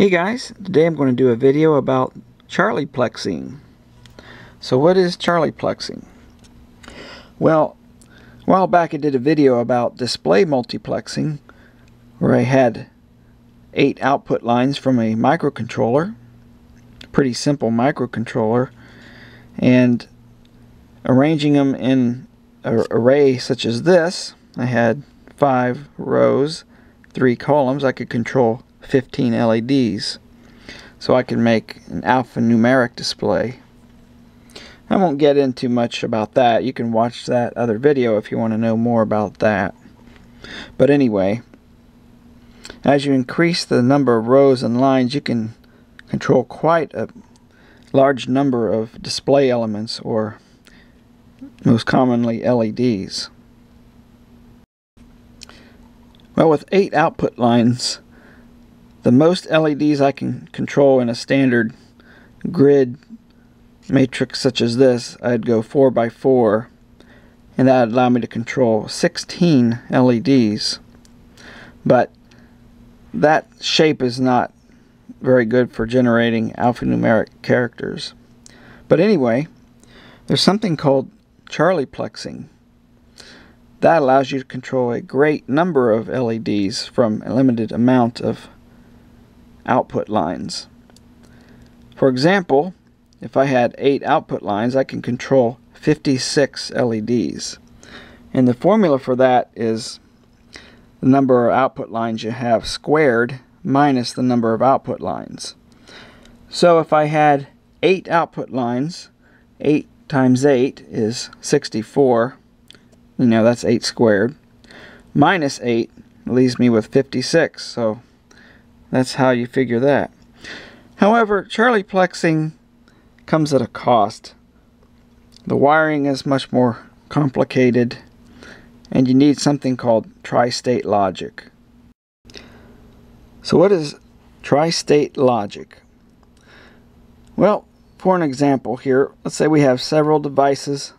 Hey guys, today I'm going to do a video about Charlieplexing. So what is Charlieplexing? Well, a while back I did a video about display multiplexing where I had eight output lines from a microcontroller, pretty simple microcontroller, and arranging them in an array such as this, I had five rows, three columns, I could control 15 LEDs so I can make an alphanumeric display. I won't get into much about that. You can watch that other video if you want to know more about that. But anyway, as you increase the number of rows and lines, you can control quite a large number of display elements or most commonly LEDs. Well, with eight output lines, the most LEDs I can control in a standard grid matrix such as this, I'd go 4 by 4 and that would allow me to control 16 LEDs. But that shape is not very good for generating alphanumeric characters. But anyway, there's something called Charlieplexing. That allows you to control a great number of LEDs from a limited amount of output lines. For example, if I had 8 output lines, I can control 56 LEDs. And the formula for that is the number of output lines you have squared minus the number of output lines. So if I had 8 output lines, 8 times 8 is 64. You know, that's 8 squared. Minus 8 leaves me with 56. So that's how you figure that. However, Charlieplexing comes at a cost. The wiring is much more complicated and you need something called tri-state logic. So what is tri-state logic? Well, for an example here, let's say we have several devices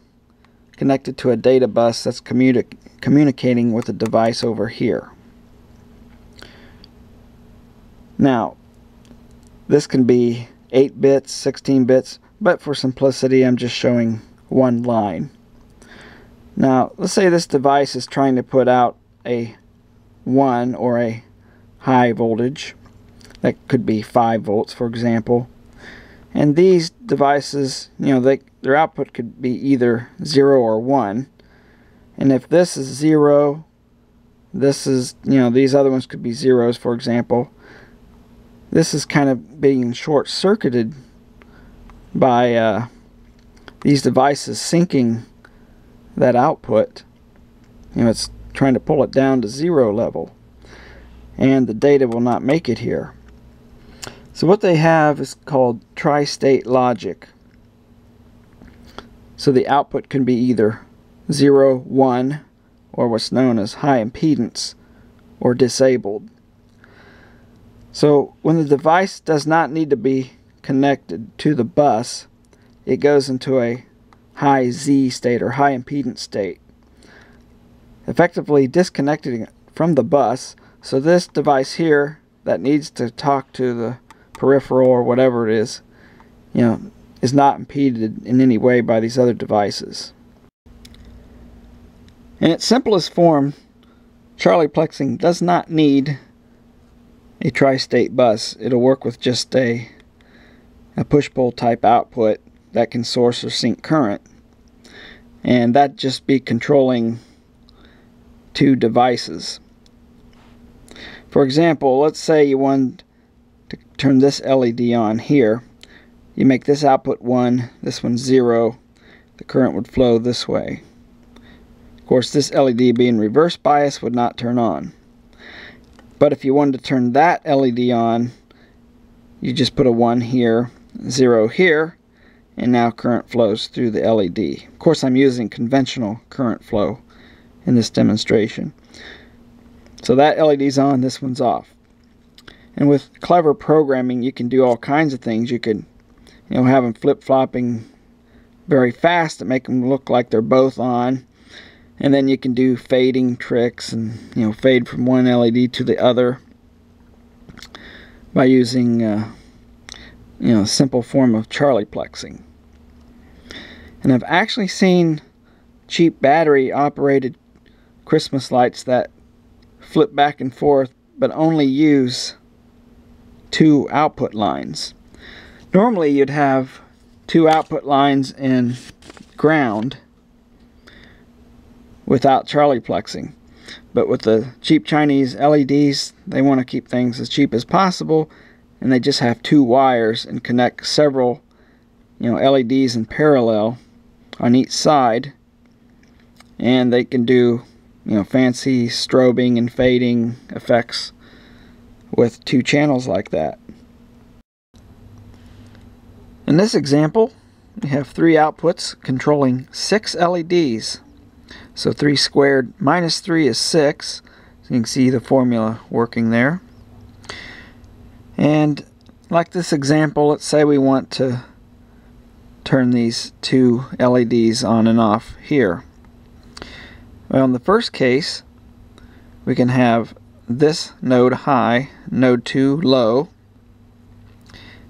connected to a data bus that's communi communicating with a device over here. Now, this can be 8 bits, 16 bits, but for simplicity I'm just showing one line. Now, let's say this device is trying to put out a 1 or a high voltage. That could be 5 volts, for example. And these devices, you know, they, their output could be either 0 or 1. And if this is 0, this is, you know, these other ones could be zeros, for example this is kind of being short-circuited by uh, these devices sinking that output. You know, it's trying to pull it down to zero level. And the data will not make it here. So what they have is called tri-state logic. So the output can be either 0, 1, or what's known as high impedance, or disabled. So when the device does not need to be connected to the bus, it goes into a high Z state or high impedance state, effectively disconnecting it from the bus. So this device here that needs to talk to the peripheral or whatever it is, you know, is not impeded in any way by these other devices. In its simplest form, Charlieplexing does not need a tri-state bus. It'll work with just a, a push-pull type output that can source or sink current. And that just be controlling two devices. For example, let's say you want to turn this LED on here. You make this output 1, this one 0. The current would flow this way. Of course, this LED being reverse bias would not turn on. But if you wanted to turn that LED on, you just put a 1 here, 0 here, and now current flows through the LED. Of course, I'm using conventional current flow in this demonstration. So that LED's on, this one's off. And with clever programming, you can do all kinds of things. You could, you know, have them flip-flopping very fast to make them look like they're both on and then you can do fading tricks and you know fade from one LED to the other by using uh, you know a simple form of Charlieplexing. And I've actually seen cheap battery operated Christmas lights that flip back and forth but only use two output lines. Normally you'd have two output lines and ground without Charlieplexing. But with the cheap Chinese LEDs, they want to keep things as cheap as possible and they just have two wires and connect several you know LEDs in parallel on each side and they can do you know fancy strobing and fading effects with two channels like that. In this example we have three outputs controlling six LEDs so 3 squared minus 3 is 6 so you can see the formula working there and like this example, let's say we want to turn these two LEDs on and off here. Well, in the first case, we can have this node high, node 2 low,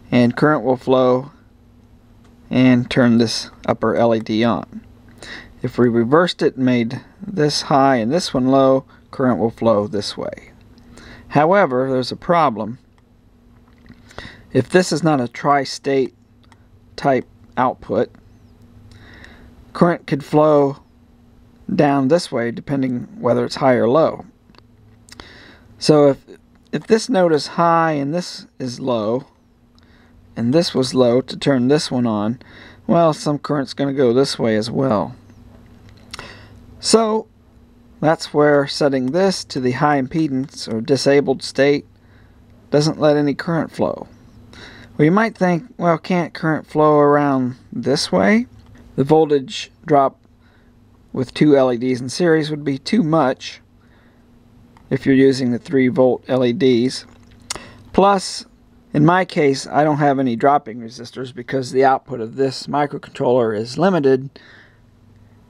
and current will flow and turn this upper LED on. If we reversed it and made this high and this one low, current will flow this way. However, there's a problem if this is not a tri-state type output, current could flow down this way depending whether it's high or low. So if if this node is high and this is low, and this was low to turn this one on, well, some current's going to go this way as well. So that's where setting this to the high impedance or disabled state doesn't let any current flow. Well, you might think, well, can't current flow around this way? The voltage drop with two LEDs in series would be too much if you're using the 3 volt LEDs. Plus, in my case, I don't have any dropping resistors because the output of this microcontroller is limited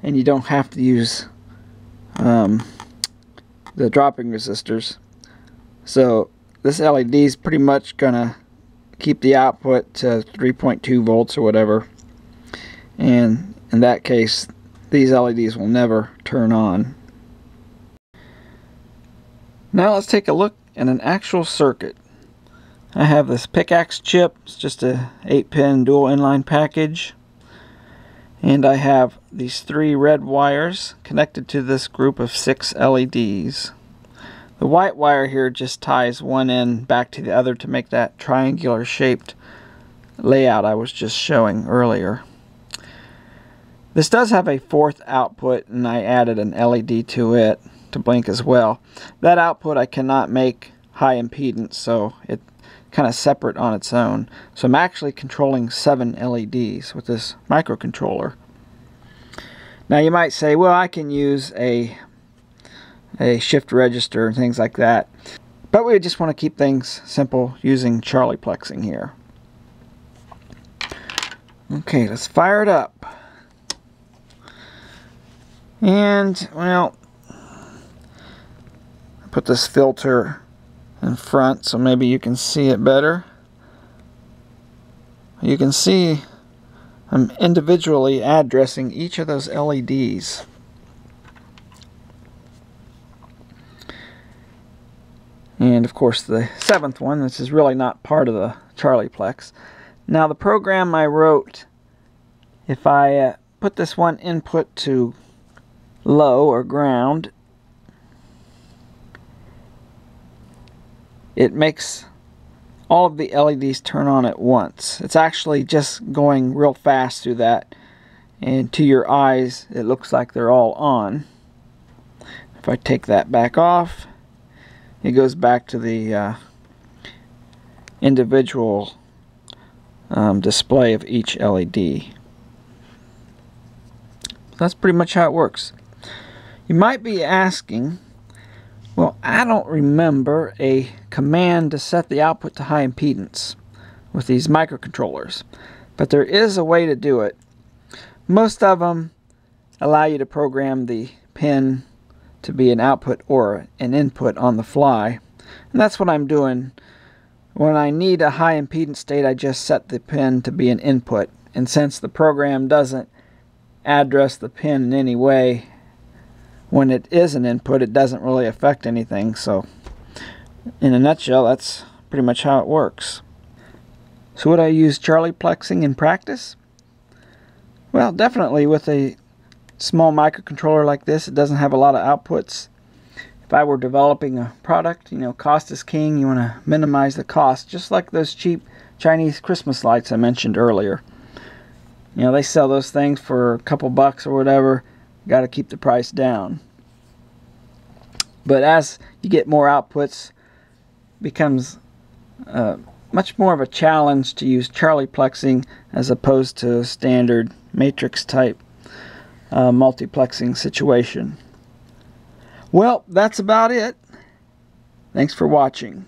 and you don't have to use um, the dropping resistors. So this LED is pretty much going to keep the output to 3.2 volts or whatever and in that case these LEDs will never turn on. Now let's take a look at an actual circuit. I have this PICAXE chip, it's just a 8 pin dual inline package and I have these three red wires connected to this group of six LEDs. The white wire here just ties one end back to the other to make that triangular shaped layout I was just showing earlier. This does have a fourth output and I added an LED to it to blink as well. That output I cannot make high impedance so it kind of separate on its own. So I'm actually controlling seven LEDs with this microcontroller. Now you might say, well I can use a a shift register and things like that. But we just want to keep things simple using Charlieplexing here. Okay, let's fire it up. And, well, put this filter in front so maybe you can see it better. You can see I'm individually addressing each of those LEDs. and of course the seventh one this is really not part of the Charlieplex. Now the program I wrote if I uh, put this one input to low or ground it makes all of the LEDs turn on at once it's actually just going real fast through that and to your eyes it looks like they're all on if I take that back off it goes back to the uh, individual um, display of each LED. That's pretty much how it works. You might be asking, I don't remember a command to set the output to high impedance with these microcontrollers, but there is a way to do it. Most of them allow you to program the pin to be an output or an input on the fly. And that's what I'm doing When I need a high impedance state, I just set the pin to be an input. And since the program doesn't address the pin in any way, when it is an input, it doesn't really affect anything. So, in a nutshell, that's pretty much how it works. So, would I use Charlieplexing in practice? Well, definitely with a small microcontroller like this, it doesn't have a lot of outputs. If I were developing a product, you know, cost is king. You want to minimize the cost, just like those cheap Chinese Christmas lights I mentioned earlier. You know, they sell those things for a couple bucks or whatever. Got to keep the price down. But as you get more outputs, becomes uh, much more of a challenge to use Charlieplexing as opposed to standard matrix type uh, multiplexing situation. Well, that's about it. Thanks for watching.